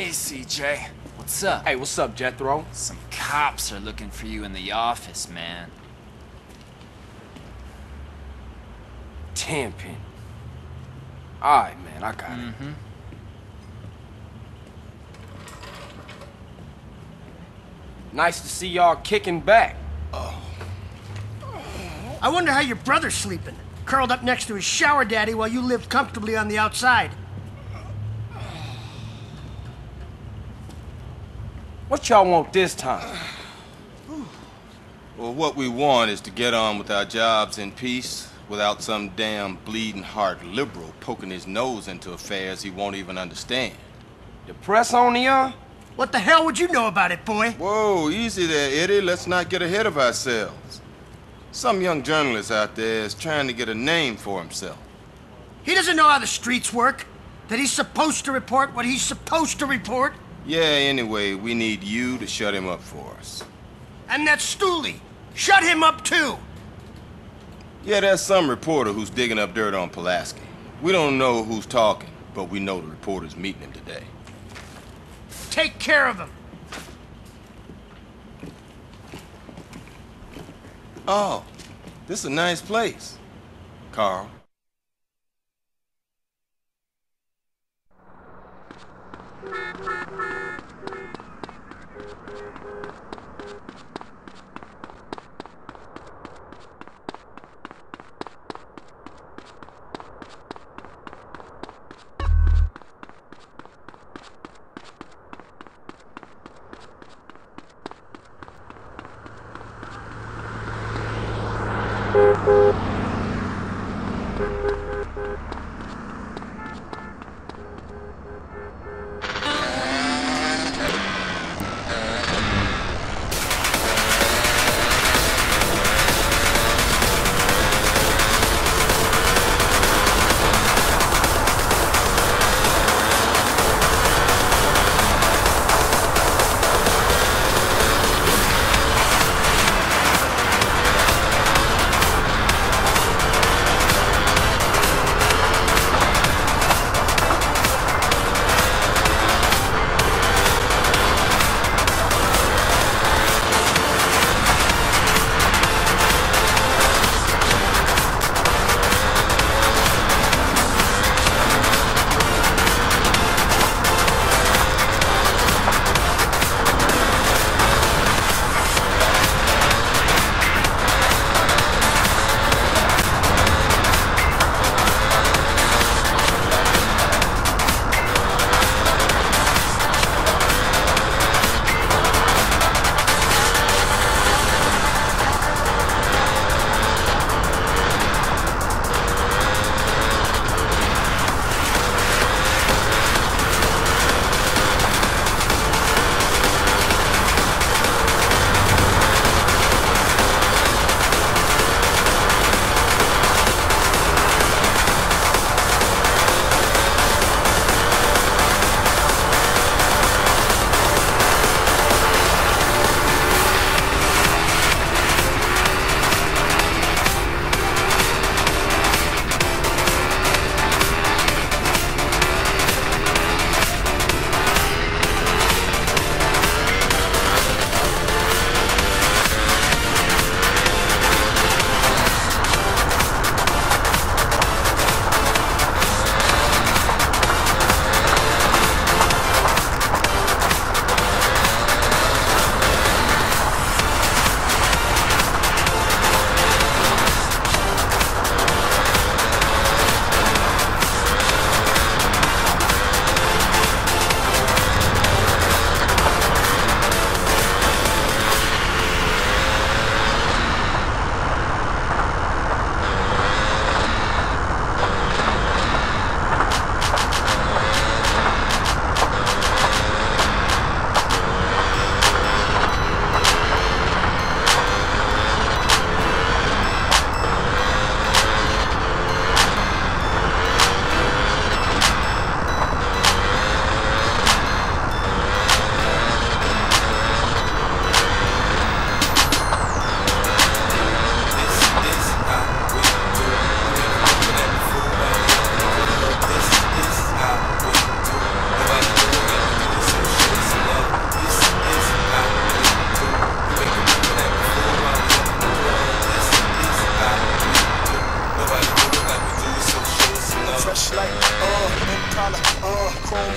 Hey, CJ. What's up? Hey, what's up, Jethro? Some cops are looking for you in the office, man. Tenpenny. Alright, man, I got it. Mm-hmm. Nice to see y'all kicking back. Oh. I wonder how your brother's sleeping. Curled up next to his shower daddy while you lived comfortably on the outside. What y'all want this time? Well, what we want is to get on with our jobs in peace without some damn bleeding heart liberal poking his nose into affairs he won't even understand. The press on y'all? What the hell would you know about it, boy? Whoa, easy there, Eddie. Let's not get ahead of ourselves. Some young journalist out there is trying to get a name for himself. He doesn't know how the streets work. That he's supposed to report what he's supposed to report. Yeah, anyway, we need you to shut him up for us. And that Stooley. Shut him up too. Yeah, there's some reporter who's digging up dirt on Pulaski. We don't know who's talking, but we know the reporter's meeting him today. Take care of him. Oh, this is a nice place. Carl.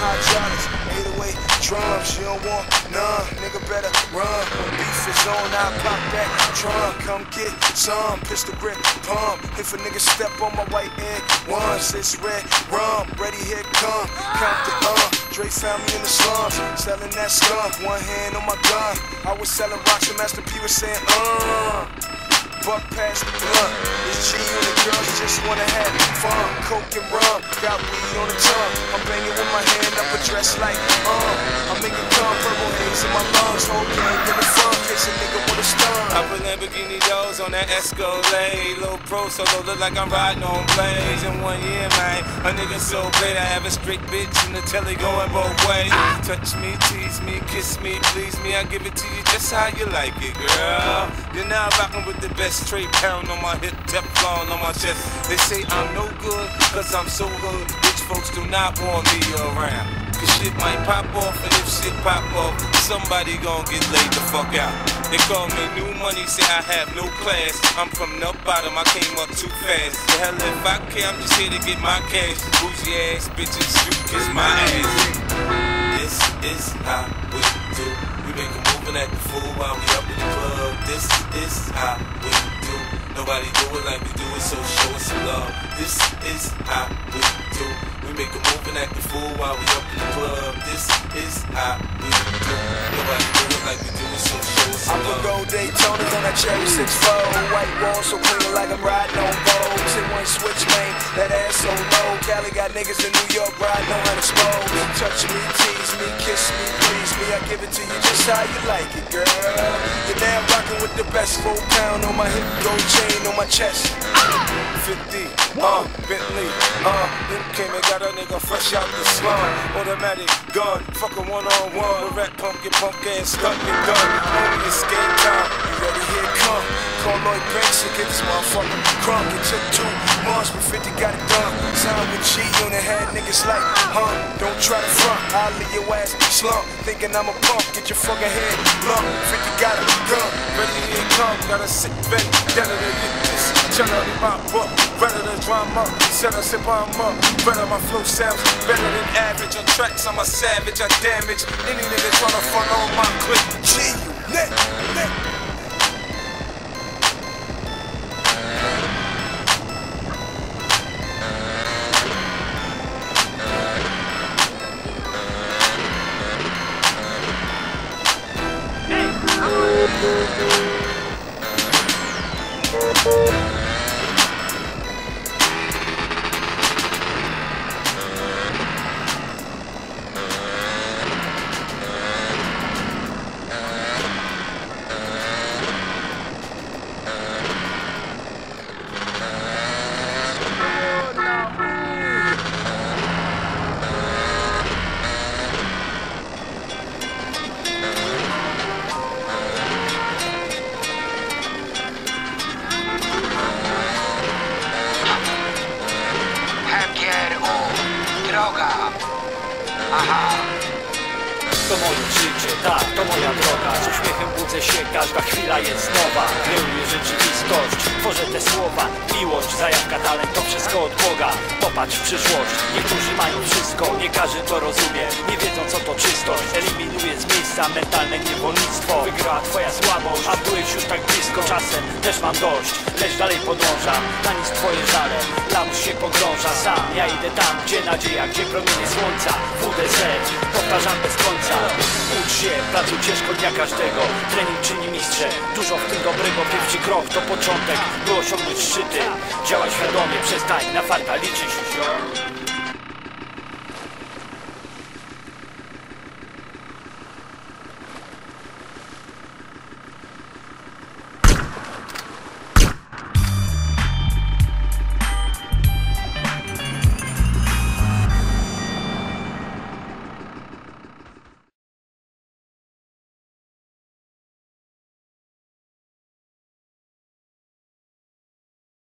Hydraulics, 808 drums. You don't want none, nigga better run. When beef is on, I pop that trunk. Come get some pistol grip pump. If a nigga step on my white egg once, it's red rum. Ready, here come. Count the uh. Dre found me in the slums, selling that skunk. One hand on my gun. I was selling rocks and Master P was saying, uh. Buck past the blunt. It's G and the girls just wanna have fun. Coke and rum, got weed on the tongue. I'm banging with my hand up a dress like, um. I'm making cum, purple haze in my lungs. Whole gang in the front, case a nigga. I put Lamborghini doors on that Escalade. Low pro solo look like I'm riding on blades. In one year, man, a nigga so great. I have a straight bitch in the telly going both ways. Touch me, tease me, kiss me, please me. I give it to you just how you like it, girl. You're now rocking with the best straight pound on my hip, Teflon on my chest. They say I'm no good, cause I'm so good. Folks do not want me around. Cause shit might pop off, and if shit pop off, somebody gon' get laid the fuck out. They call me new money, say I have no class. I'm from the bottom, I came up too fast. The hell if I care, I'm just here to get my cash. Bougie ass bitches, you kiss my ass. This is how we do. We make a move and act the fool while we up in the club. This is how we do. Nobody do it like we do it, so show us some love. This is how we do. We make a move and act the fool while we up in the club. This is how we do. Nobody do it like we do it, so show us some I'm love. a gold Daytonas on that cherry 6 four. White walls so clean like I'm riding on Vogues. Hit one switch lane, that ass so low. Cali got niggas in New York riding on unexposed. Touch me, tease me, kiss me, please me. I give it to you just how you like it, girl. You're now rocking with the best four pound on my hip, gold chain on my chest. 50, uh, Bentley, uh, then came and got a nigga fresh out the slum. Automatic gun, fuck a one on one. The rat punk, your punk ass stuck and done. Only game time, Ready? Here come. Call Lloyd Banks and get this motherfucker crunk. It took two months, but 50 got it done. Signed with G on the head, niggas like, huh? Don't try to front, I'll leave your ass slump. Thinking I'm a punk, get your fucking head lump. 50 got it done. ready to come, got a sick bed, than get this. Generally my book, better than drama. Set us if I'm up, better my flow sounds better than average. On tracks, I'm a savage, I damage any nigga tryna front on my clip. G, you lit, Thank you. Aha. To moje życie, tak, to moja droga. Z uśmiechem budzę się, każda chwila jest nowa. Kreuję rzeczywistość, tworzę te słowa. Miłość, zajawka, talent, to wszystko od Boga. Popatrz w przyszłość, niektórzy mają wszystko Nie każdy to rozumie, nie wiedzą co to czystość. Eliminuję z miejsca mentalne niewolnictwo. Wygrała twoja słabość, a byłeś już tak blisko. Czasem też mam dość, lecz dalej podążam Na nic twoje żale, lamus się pogrąża. Sam ja idę tam, gdzie nadzieja, gdzie promienie słońca. WDZ, powtarzam bez końca Ucz się, pracuj ciężko dnia każdego. Trening czyni mistrze, dużo w tym dobrego Pierwszy krok to początek, by osiągnąć szczyty. Działaj świadomie, przestań. Na farta liczyć